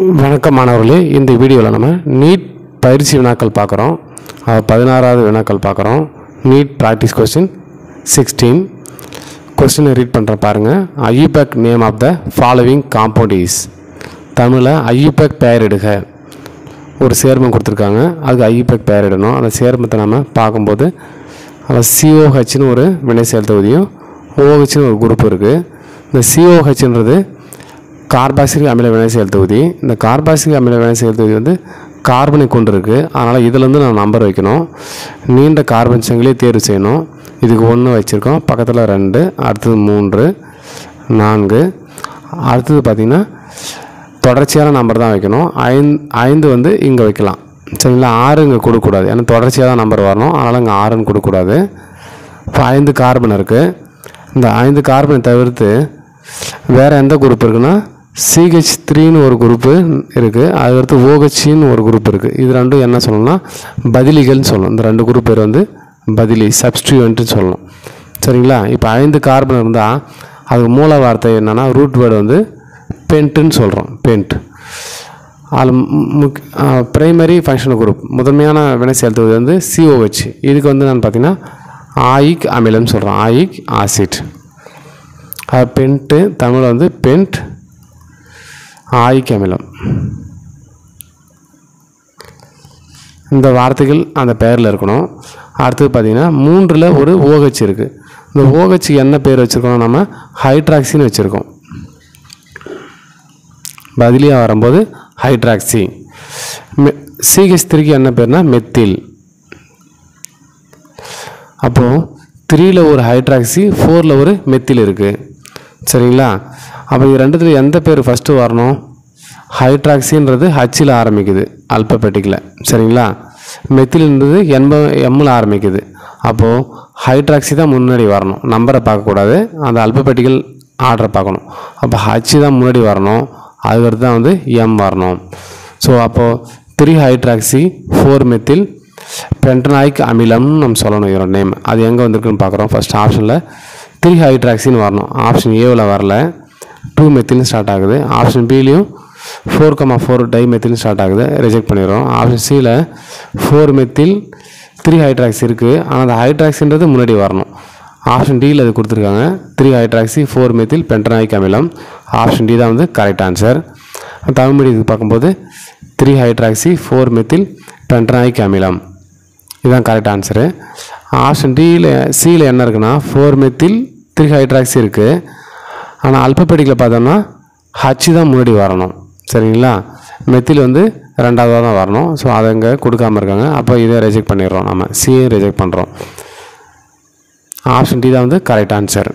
வணக்கம் மாணவர்களே இந்த வீடியோவில் நம்ம நீட் பயிற்சி வினாக்கள் பார்க்குறோம். பதினாறாவது வினாக்கள் பார்க்குறோம். நீட் ப்ராக்டிஸ் கொஸ்டின் சிக்ஸ்டீன் கொஸ்டினை ரீட் பண்ணுறேன் பாருங்கள் IUPAC name of the following compound is தமிழில் ஐயூபேக் பெயரிடுக ஒரு சேர்மம் கொடுத்துருக்காங்க. அதுக்கு ஐயூபேக் பெயரிடணும் அந்த சேர்மத்தை நம்ம பார்க்கும்போது அதில் சிஓஹெச்னு ஒரு வினை செயல் தொகுதியும் ஓஹெச்னு ஒரு குரூப் இருக்குது இந்த சிஓஹெச்ன்றது கார்பாக்சிலிக் அமில வினை செயல் தொகுதி. இந்த கார்பாக்சிலிக் அமில வினை செயல் தொகுதி வந்து கார்பனை கொண்டு இருக்குது அதனால் இதுலேருந்து நான் நம்பர் வைக்கணும். நீண்ட கார்பன் சங்கிலியை தேர்வு செய்யணும். இதுக்கு ஒன்று வச்சுருக்கோம். பக்கத்தில் ரெண்டு அடுத்தது மூன்று நான்கு. அடுத்தது பார்த்திங்கன்னா தொடர்ச்சியான நம்பர் தான் வைக்கணும். ஐந்து ஐந்து வந்து இங்கே வைக்கலாம். சரிங்களா? ஆறு இங்கே கொடுக்கூடாது ஏன்னா தொடர்ச்சியாக தான் நம்பர் வரணும். அதனால் இங்கே ஆறுன்னு கொடுக்கக்கூடாது. இப்போ ஐந்து கார்பன் இருக்குது இந்த ஐந்து கார்பனை தவிர்த்து வேறு எந்த குரூப் இருக்குன்னா சிஹெச் த்ரீன்னு ஒரு குரூப்பு இருக்குது அதுக்கடுத்து ஓஹெச்சின்னு ஒரு குரூப் இருக்குது இது ரெண்டும் என்ன சொல்லணும்னா பதிலிகள்னு சொல்லணும். இந்த ரெண்டு குரூப் பேர் வந்து பதிலி சப்ஸ்டியூன்ட்னு சொல்லணும். சரிங்களா? இப்போ ஐந்து கார்பன் இருந்தால் அதுக்கு மூல வார்த்தை என்னென்னா ரூட் வேர்டு வந்து பென்ட்டுன்னு சொல்கிறோம் பென்ட் அதில் முக் ப்ரைமரி ஃபங்க்ஷனல் குரூப் முதன்மையான வினை செலுத்துவது வந்து சிஓஹெச் இதுக்கு வந்து நான் பார்த்தீங்கன்னா ஆயிக் அமிலம்னு சொல்கிறோம் ஆயிக் ஆசிட் பென்ட்டு தமிழ் வந்து பென்ட் ஆயிக் அமிலம் இந்த வார்த்தைகள் அந்த பெயரில் இருக்கணும். அடுத்தது பார்த்திங்கன்னா மூன்றில் ஒரு ஓஹெச் இருக்குது இந்த ஓஹெச்சுக்கு என்ன பேர் வச்சுருக்கோம் நம்ம ஹைட்ராக்சின்னு வச்சுருக்கோம். பதிலியாக வரும்போது ஹைட்ராக்சி மெ சிஹெச் த்ரீக்கு என்ன பேர்னா மெத்தில் அப்போது த்ரீயில் ஒரு ஹைட்ராக்சி ஃபோரில் ஒரு மெத்தில் இருக்குது சரிங்களா? அப்போ இது ரெண்டுத்தில் எந்த பேர் ஃபஸ்ட்டு வரணும்? ஹைட்ராக்சின்றது ஹச்சில் ஆரம்பிக்குது அல்பபெட்டிக்கில் சரிங்களா? மெத்தில்ன்றது எண்ப எம்மில் ஆரம்பிக்குது. அப்போது ஹைட்ராக்சி தான் முன்னாடி வரணும். நம்பரை பார்க்கக்கூடாது. அந்த அல்பபெட்டிக்கல் ஆர்டரை பார்க்கணும். அப்போ ஹச்சு தான் முன்னாடி வரணும். அதுக்கடுத்து தான் வந்து எம் வரணும். ஸோ அப்போது three hydroxy four methyl pentanoic அமிலம்னு நம்ம சொல்லணும் இதோட நேம் அது எங்கே வந்திருக்குன்னு பார்க்குறோம். ஃபஸ்ட் ஆப்ஷனில் த்ரீ ஹைட்ராக்சின்னு வரணும். ஆப்ஷன் ஏவில் வரல. டூ மெத்தில்னு ஸ்டார்ட் ஆகுது. ஆப்ஷன் பிலையும் ஃபோர் கமா ஃபோர் டை மெத்திலும் ஸ்டார்ட் ஆகுது. ரிஜெக்ட் பண்ணிடுறோம். ஆப்ஷன் சியில் ஃபோர் மெத்தில் த்ரீ ஹைட்ராக்ஸ் இருக்குது ஆனால் அந்த ஹைட்ராக்ஸின்றது முன்னாடி வரணும். ஆப்ஷன் டியில் அது கொடுத்துருக்காங்க. Three hydroxy four methyl pentanoic அமிலம் ஆப்ஷன் டி தான் வந்து கரெக்ட் ஆன்சர் தமிழ் மீடியத்துக்கு பார்க்கும்போது three hydroxy four methyl pentanoic அமிலம் இதுதான் கரெக்ட் ஆன்சரு ஆப்ஷன் டியில் சியில் என்ன இருக்குன்னா ஃபோர் மெத்தில் த்ரீ ஹைட்ராக்சி இருக்குது ஆனால் அல்பபெடிக்கில் பார்த்தோம்னா ஹச்சு தான் முன்னாடி வரணும். சரிங்களா? மெத்தில் வந்து ரெண்டாவதாக தான் வரணும். ஸோ அதை இங்கே கொடுக்காம இருக்காங்க. அப்போ இதை ரிஜெக்ட் பண்ணிடுறோம் நம்ம சியை ரிஜெக்ட் பண்ணுறோம் ஆப்ஷன் டி தான் வந்து கரெக்ட் ஆன்சர்